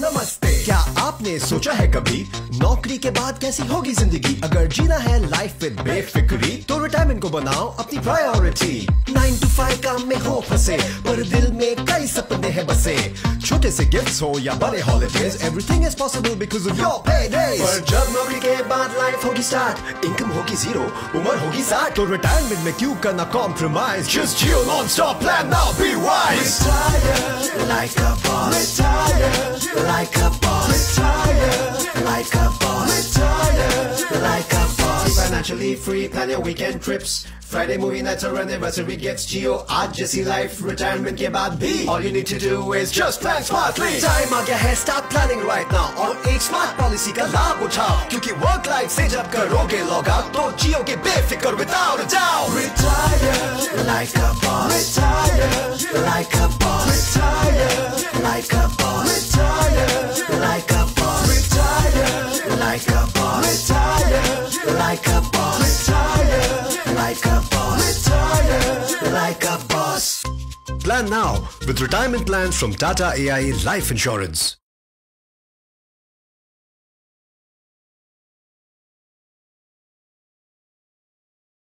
नमस्ते। क्या आपने सोचा है कभी, नौकरी के बाद कैसी होगी ज़िंदगी? अगर जीना है लाइफ विद बेफिक्री तो रिटायरमेंट को बनाओ अपनी प्रायोरिटी नाइन टू फाइव काम में हो फंसे, पर दिल में कई सपने हैं बसे। छोटे से गिफ्ट्स हो या बड़े holidays everything is possible because of your pay पर जब नौकरी के बाद लाइफ होगी स्टार्ट इनकम होगी ज़ीरो उम्र होगी साठ तो रिटायरमेंट में क्यों करना compromise just stop plan now, be wise retire like a boss retire like a boss retire like a boss retire like a boss financially free plan your weekend trips Friday movie nights or anniversary gifts Geo आज जैसी life retirement के बाद भी All you need to do is just plan smartly Time आ गया है start planning right now और एक smart policy का लाभ उठाओ क्योंकि work life से जब करोगे log out तो जियो के बेफिक्र without a doubt Retire like a boss Retire like a boss Like a boss. Retire. Like a boss. Retire. Like a boss. Retire. Like a boss. Plan now with retirement plans from Tata AIA Life Insurance.